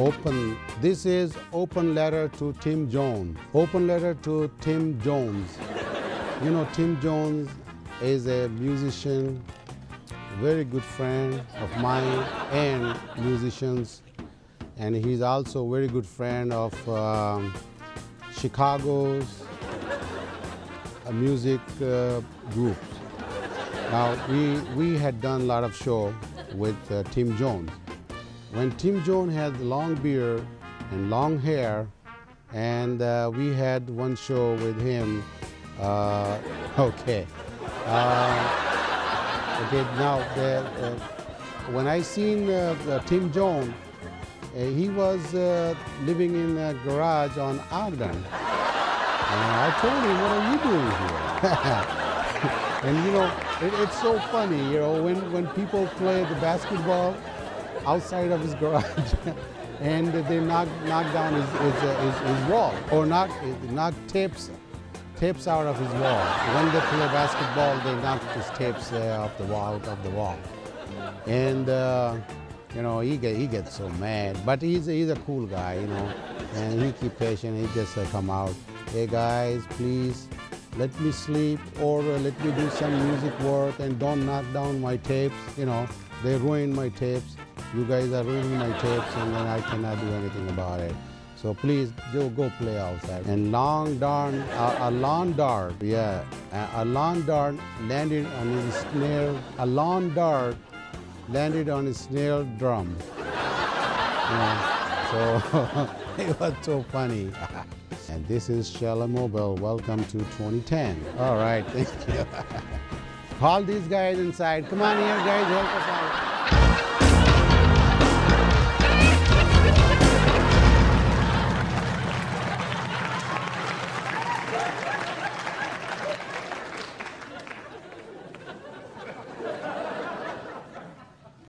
Open. This is open letter to Thymme Jones. Open letter to Thymme Jones. You know, Thymme Jones is a musician, very good friend of mine and musicians. And he's also a very good friend of um, Chicago's uh, music uh, groups. Now, we, we had done a lot of show with uh, Thymme Jones. When Thymme Jones had long beard and long hair, and uh, we had one show with him. Uh, okay. Uh, okay, now, the, uh, when I seen uh, Thymme Jones, uh, he was living in a garage on Ogden. And I told him, what are you doing here? and you know, it, it's so funny, you know, when, when people play the basketball outside of his garage and they knock, knock down his, his, uh, his, his wall or knock, knock tapes, tapes out of his wall. When they play basketball, they knock his tapes uh, off the wall, out of the wall. And, uh, you know, he, get, he gets so mad. But he's, he's a cool guy, you know, and he keep patient. He just uh, come out, hey guys, please let me sleep or uh, let me do some music work and don't knock down my tapes. You know, they ruin my tapes. You guys are ruining my tapes and then I cannot do anything about it. So please go, go play outside. And long darn, a lawn dart, yeah, a, lawn dart landed on his snare, a lawn dart landed on his snare drum. Know, so it was so funny. and this is Shella Mobile. Welcome to 2010. All right, thank you. Call these guys inside. Come on here, guys, help us out.